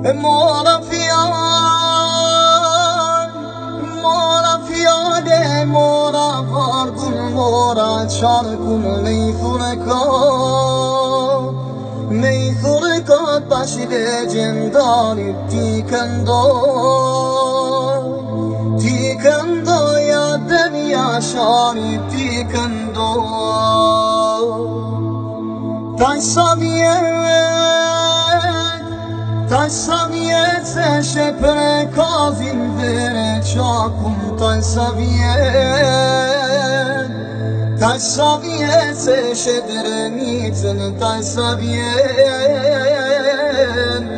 Morafiyan Morafiyade mora farkun mora çarkun ney furka Ney furka taşide cendar tikendo Tikendo ya dünya şari tikendo Taşsa bir taj sa mjetëshe për e ka zinë për e qakum taj sa vjenë taj sa mjetëshe të rënitën taj sa vjenë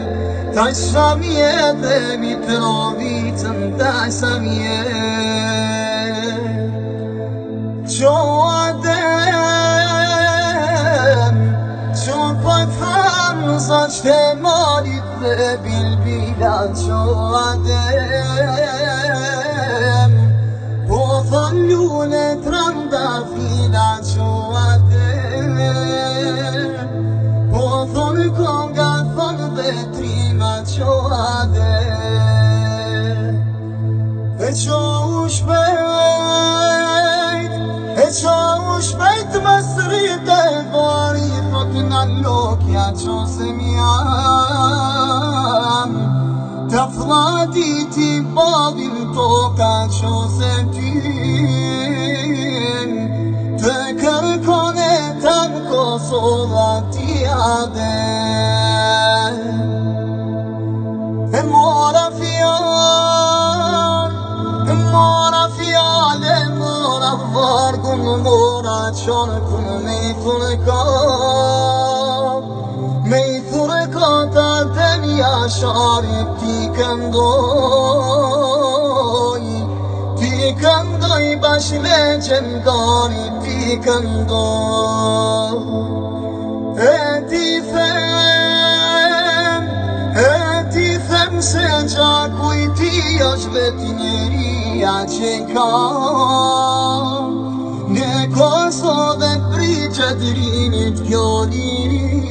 taj sa mjetë dhe mi të rovitën taj sa vjenë saç temalit ve bil bilaç oladem Vafallun etranda filaç oladem Vafal kongat farde trimaç oladem Eçoğuş beyt Eçoğuş beyt mesri del bari fatnallu ja qose mi jam Të fladi ti bodin to po ka qose ti Te kërkone të në Kosova ti ade E mora fjallë, e mora fjallë, e mora vargun, mora qonë, kumë me i thunë kallë kota të një ashari Ti këndoj Ti këndoj bash me gjengari Ti këndoj E ti them E ti them se gjakuj ti është vet njëria që ka Në Kosovë dhe pri qëtërinit kjo dirit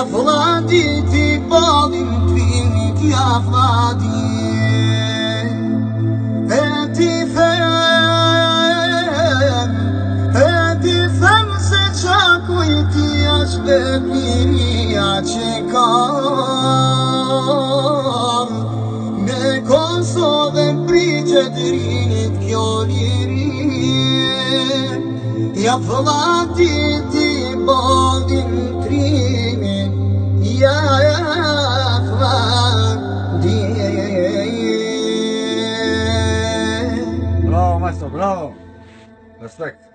Ja vladit i bollin t'rinit, ja vladit ti them, e ti them se qa kujti ashtë dhe përria që ka Me koso dhe priqet rrit, kjo liri Ja vladit i bollin t'rinit maestro, bravo. Respect.